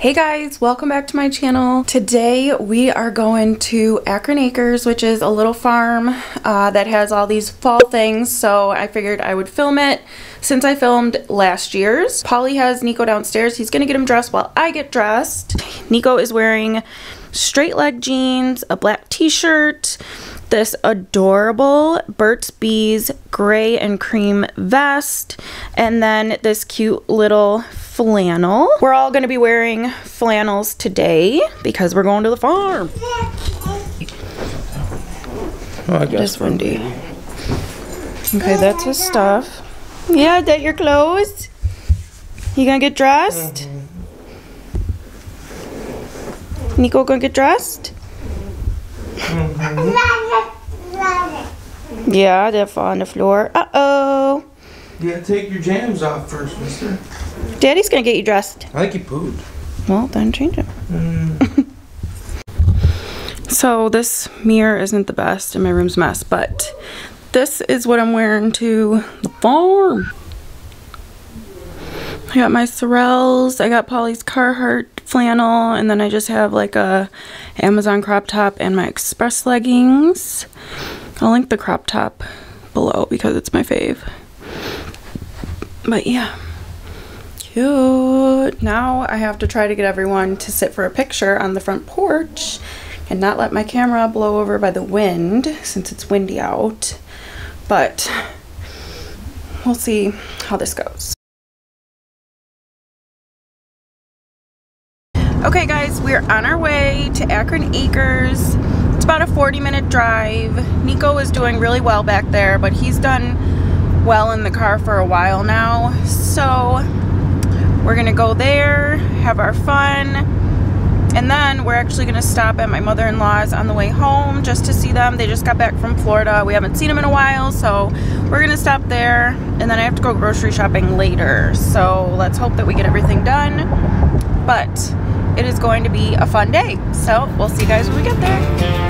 Hey guys, welcome back to my channel. Today we are going to Akron Acres, which is a little farm uh, that has all these fall things, so I figured I would film it since I filmed last year's. Paulie has Nico downstairs. He's gonna get him dressed while I get dressed. Nico is wearing straight leg jeans, a black t-shirt, this adorable Burt's Bees gray and cream vest, and then this cute little flannel. We're all going to be wearing flannels today because we're going to the farm. Oh, I It is windy. Okay, that's his stuff. Yeah, that your clothes? You gonna get dressed? Mm-hmm. Nico gonna get dressed? Mm-hmm. Yeah, they'll fall on the floor. Uh-oh. Yeah, take your jams off first, mister. Daddy's gonna get you dressed. I think you pooed. Well, then change it. Mm. so this mirror isn't the best and my room's a mess, but this is what I'm wearing to the farm. I got my Sorels, I got Paulie's Carhartt flannel, and then I just have like a Amazon crop top and my Express leggings. I'll link the crop top below because it's my fave. But yeah. Cute. Now I have to try to get everyone to sit for a picture on the front porch and not let my camera blow over by the wind since it's windy out. But we'll see how this goes. Okay guys, we're on our way to Akron Acres. It's about a 40 minute drive. Nico is doing really well back there, but he's done well in the car for a while now. So we're gonna go there, have our fun, and then we're actually gonna stop at my mother-in-law's on the way home just to see them. They just got back from Florida. We haven't seen them in a while, so we're gonna stop there, and then I have to go grocery shopping later. So let's hope that we get everything done. But it is going to be a fun day. So we'll see you guys when we get there.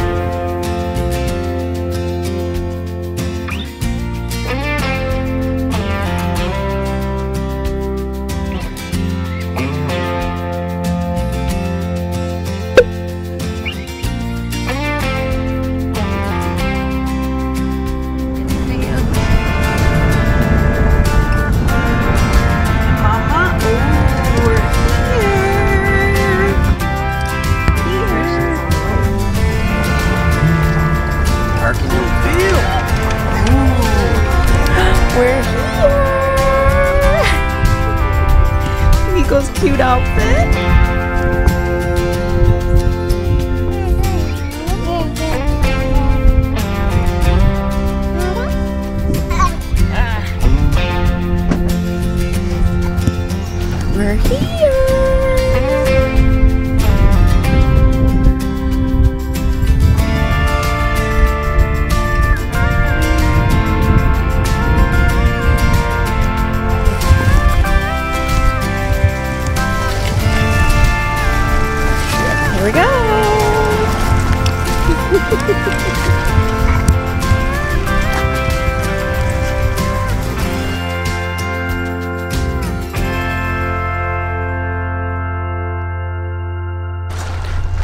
Nico's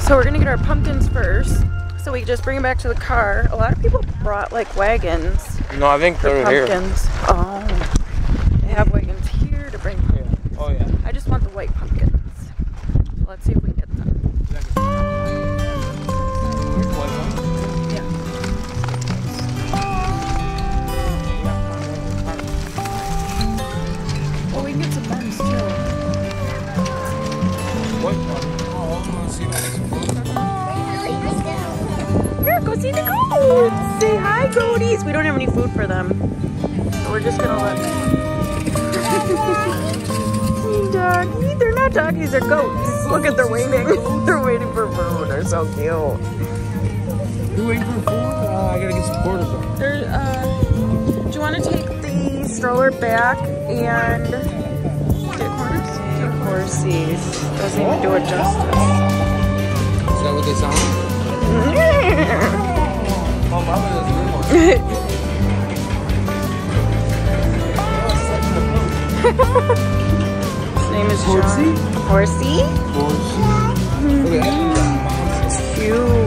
So we're gonna get our pumpkins first, so we just bring them back to the car. A lot of people brought like wagons No, I think they're here. pumpkins. Oh, they have wagons here to bring. Oh yeah. I just want the white pumpkins. Let's see if we can get them. Don't have any food for them. So we're just gonna let Doggy. They're not doggies, they're goats. Look at they're waiting. they're waiting for food. They're so cute. You waiting for food? Uh, I gotta get some quarters on. Uh, do you want to take the stroller back and get corners? Get horsies. Doesn't even do it justice. Is that what they sound? Oh, mama, that's His name is John. Horsey? Look at that. Cute.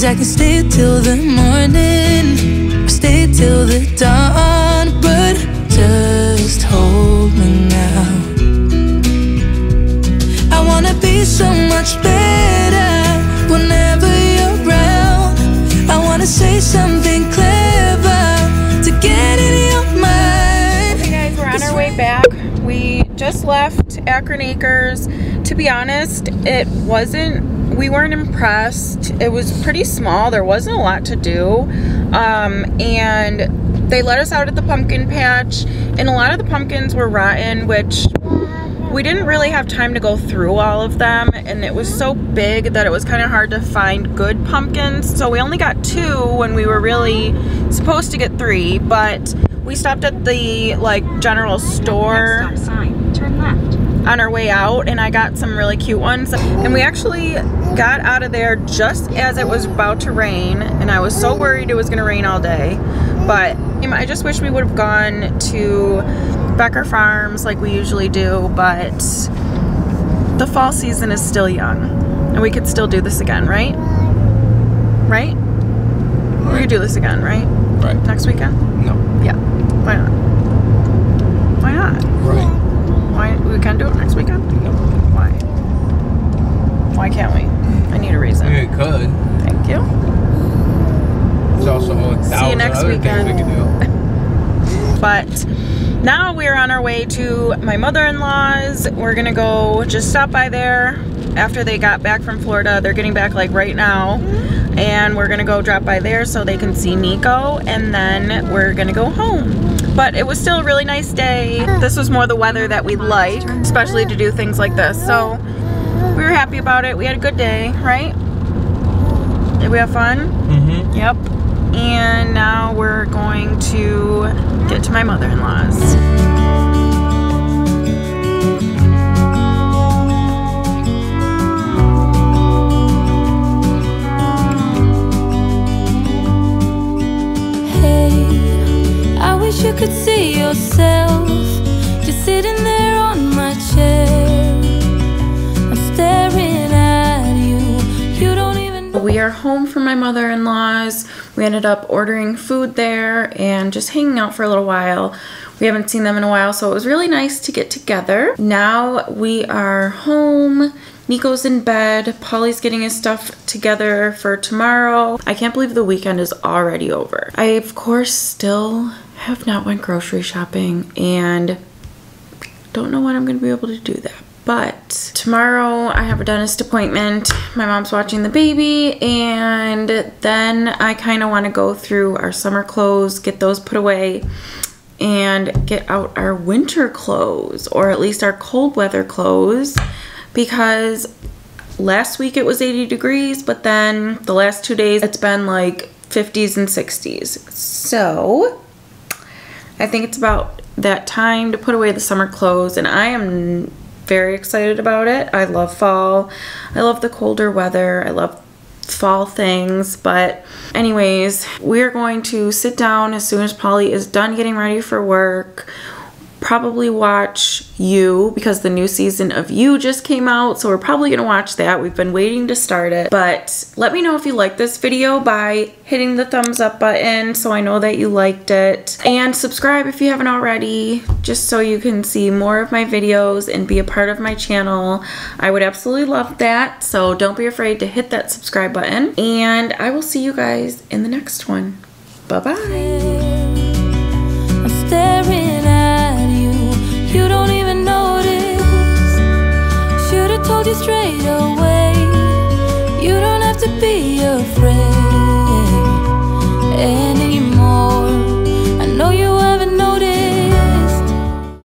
Cause I can stay till the morning, stay till the dawn, but just hold me now. I wanna be so much better whenever you're around. I wanna say something just left Akron Acres. To be honest, it wasn't, we weren't impressed. It was pretty small. There wasn't a lot to do. Um, and they let us out at the pumpkin patch, and a lot of the pumpkins were rotten, which we didn't really have time to go through all of them and it was so big that it was kind of hard to find good pumpkins so we only got two when we were really supposed to get three but we stopped at the like general store Next stop sign. Turn left. On our way out and I got some really cute ones. And we actually got out of there just as it was about to rain and I was so worried it was gonna rain all day. But I just wish we would have gone to Becker Farms like we usually do but the fall season is still young and we could still do this again right? Right? We could do this again right? Right. next weekend? No. yeah. Why not? Why not? Right. Why we can do it next weekend why? Why can't we? I need a reason. Yeah, it could. Thank you. There's also a thousand next weekend. we. But now we're on our way to my mother-in-law's. We're gonna go just stop by there after they got back from Florida. They're getting back like right now. And we're gonna go drop by there so they can see Nico and then we're gonna go home. But it was still a really nice day. This was more the weather that we like, especially to do things like this. So we were happy about it. We had a good day, right? Did we have fun? Mm-hmm. Yep. And now we're going to get to my mother-in-law's. You could see yourself just sitting there on my chair. I'm staring at you. You don't even. We are home from my mother-in-law's. We ended up ordering food there and just hanging out for a little while. We haven't seen them in a while, so it was really nice to get together. Now we are home. Nico's in bed. Paulie's getting his stuff together for tomorrow. I can't believe the weekend is already over. I, of course, still have not went grocery shopping and don't know when I'm gonna be able to do that. But tomorrow I have a dentist appointment. My mom's watching the baby, and then I kind of want to go through our summer clothes, get those put away, and get out our winter clothes, or at least our cold weather clothes, because last week it was 80 degrees, but then the last two days it's been like 50s and 60s. So I think it's about that time to put away the summer clothes, and I am very excited about it. I love fall. I love the colder weather. I love fall things. But, anyways, we're going to sit down as soon as Paulie is done getting ready for work probably watch You because the new season of You just came out. So we're probably going to watch that. We've been waiting to start it. But let me know if you like this video by hitting the thumbs up button so I know that you liked it. And subscribe if you haven't already just so you can see more of my videos and be a part of my channel. I would absolutely love that. So don't be afraid to hit that subscribe button. And I will see you guys in the next one. Bye-bye.